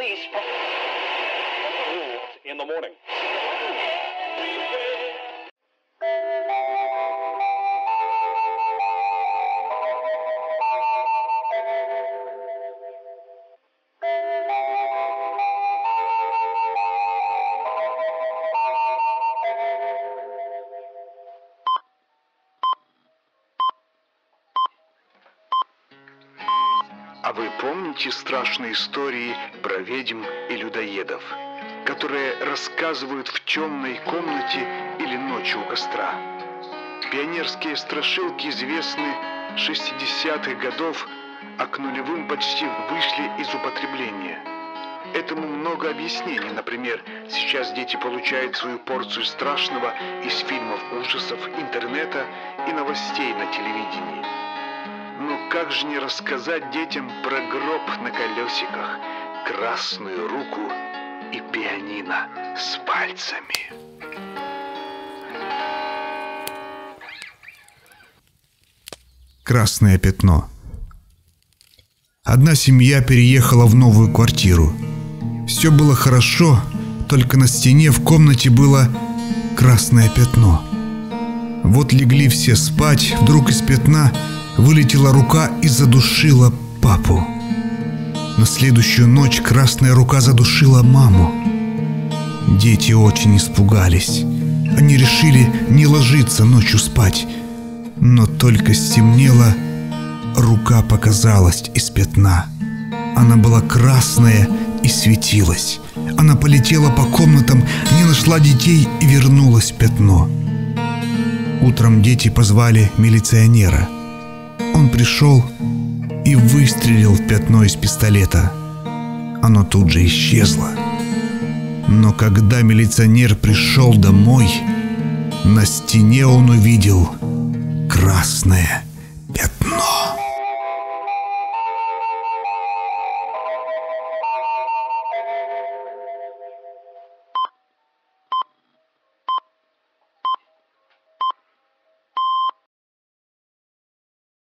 police in the morning. А вы помните страшные истории про ведьм и людоедов, которые рассказывают в темной комнате или ночью у костра? Пионерские страшилки известны 60-х годов, а к нулевым почти вышли из употребления. Этому много объяснений. Например, сейчас дети получают свою порцию страшного из фильмов ужасов, интернета и новостей на телевидении. Как же не рассказать детям про гроб на колесиках, красную руку и пианино с пальцами? Красное пятно. Одна семья переехала в новую квартиру. Все было хорошо, только на стене в комнате было красное пятно. Вот легли все спать, вдруг из пятна вылетела рука и задушила папу. На следующую ночь красная рука задушила маму. Дети очень испугались. Они решили не ложиться ночью спать. Но только стемнело, рука показалась из пятна. Она была красная и светилась. Она полетела по комнатам, не нашла детей и вернулась в пятно. Утром дети позвали милиционера. Он пришел и выстрелил в пятно из пистолета. Оно тут же исчезло. Но когда милиционер пришел домой, на стене он увидел красное